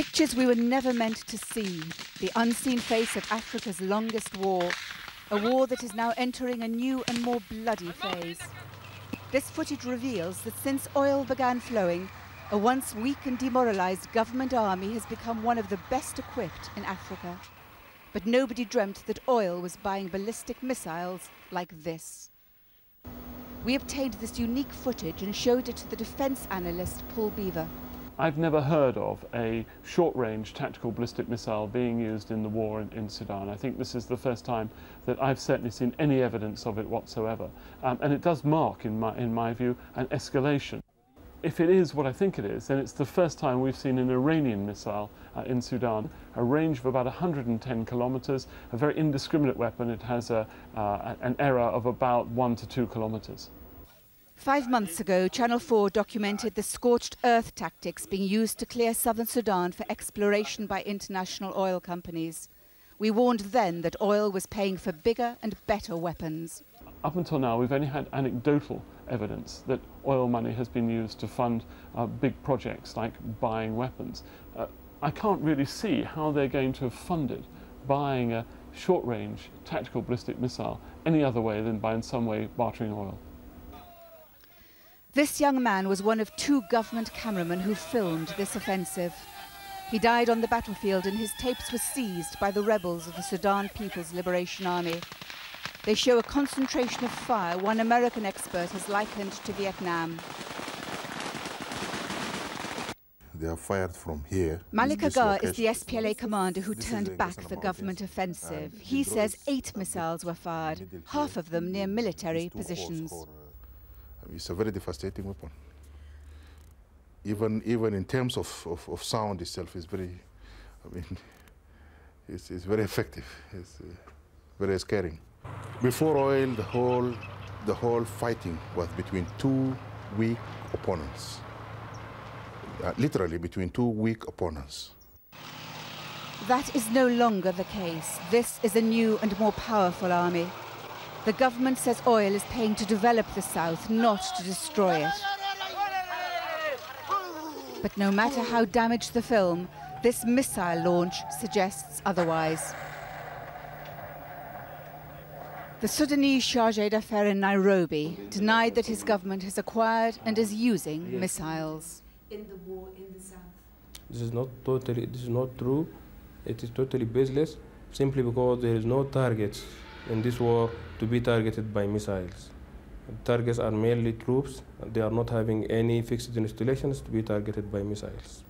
Pictures we were never meant to see, the unseen face of Africa's longest war, a war that is now entering a new and more bloody phase. This footage reveals that since oil began flowing, a once weak and demoralized government army has become one of the best equipped in Africa. But nobody dreamt that oil was buying ballistic missiles like this. We obtained this unique footage and showed it to the defense analyst Paul Beaver. I've never heard of a short-range tactical ballistic missile being used in the war in, in, Sudan. I think this is the first time that I've certainly seen any evidence of it whatsoever. Um, and it does mark, in my, in my view, an escalation. If it is what I think it is, then it's the first time we've seen an Iranian missile uh, in Sudan, a range of about 110 kilometers, a very indiscriminate weapon. It has a, uh, an error of about one to two kilometers. Five months ago, Channel 4 documented the scorched earth tactics being used to clear southern Sudan for exploration by international oil companies. We warned then that oil was paying for bigger and better weapons. Up until now, we've only had anecdotal evidence that oil money has been used to fund uh, big projects like buying weapons. Uh, I can't really see how they're going to have funded buying a short-range tactical ballistic missile any other way than by in some way bartering oil. This young man was one of two government cameramen who filmed this offensive. He died on the battlefield and his tapes were seized by the rebels of the Sudan People's Liberation Army. They show a concentration of fire one American expert has likened to Vietnam. They are fired from here. Malik Agar is the SPLA commander who turned back the government offensive. He says eight missiles were fired, half of them near military positions. It's a very devastating weapon. Even even in terms of, of, of sound itself, is very, I mean, it's, it's very effective. It's uh, very scary. Before oil, the whole the whole fighting was between two weak opponents. Uh, literally between two weak opponents. That is no longer the case. This is a new and more powerful army. The government says oil is paying to develop the south, not to destroy it. But no matter how damaged the film, this missile launch suggests otherwise. The Sudanese chargé d'affaires in Nairobi denied that his government has acquired and is using yes. missiles. In the war in the south. This is not totally, this is not true. It is totally baseless, simply because there is no targets in this war to be targeted by missiles. Targets are merely troops. They are not having any fixed installations to be targeted by missiles.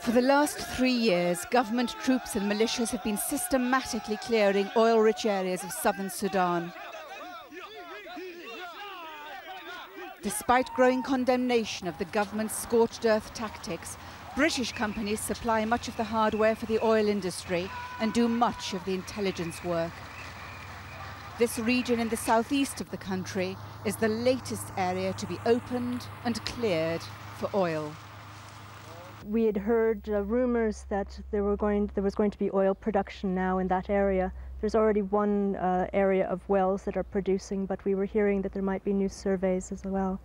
For the last three years, government troops and militias have been systematically clearing oil-rich areas of southern Sudan. Despite growing condemnation of the government's scorched earth tactics, British companies supply much of the hardware for the oil industry and do much of the intelligence work. This region in the southeast of the country is the latest area to be opened and cleared for oil. We had heard uh, rumors that there, were going, there was going to be oil production now in that area. There's already one uh, area of wells that are producing, but we were hearing that there might be new surveys as well.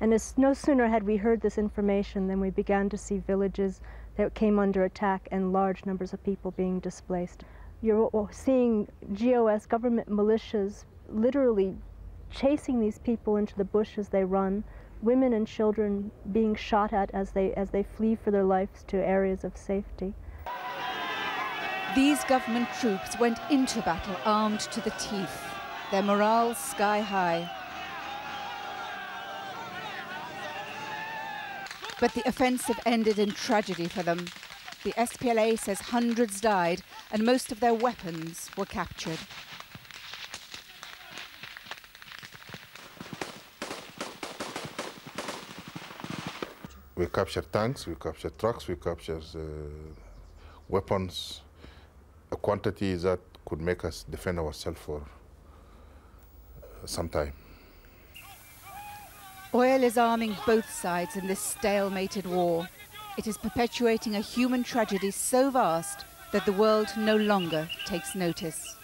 And as no sooner had we heard this information than we began to see villages that came under attack and large numbers of people being displaced. You're seeing GOS government militias literally chasing these people into the bush as they run, women and children being shot at as they, as they flee for their lives to areas of safety. These government troops went into battle armed to the teeth, their morale sky high. But the offensive ended in tragedy for them. The SPLA says hundreds died and most of their weapons were captured. We captured tanks, we captured trucks, we captured uh, weapons, quantity that could make us defend ourselves for uh, some time. Oil is arming both sides in this stalemated war. It is perpetuating a human tragedy so vast that the world no longer takes notice.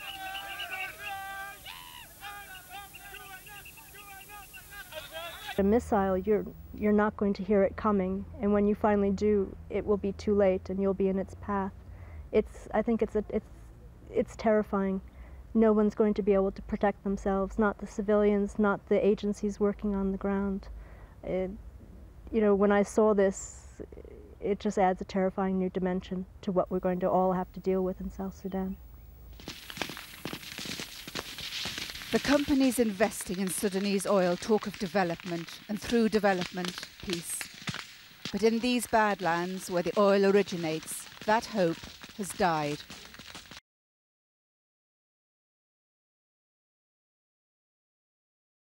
A missile, you're, you're not going to hear it coming, and when you finally do, it will be too late and you'll be in its path. It's, I think it's, a, it's, it's terrifying. No one's going to be able to protect themselves, not the civilians, not the agencies working on the ground. It, you know, when I saw this, it just adds a terrifying new dimension to what we're going to all have to deal with in South Sudan. The companies investing in Sudanese oil talk of development and through development, peace. But in these badlands where the oil originates, that hope has died.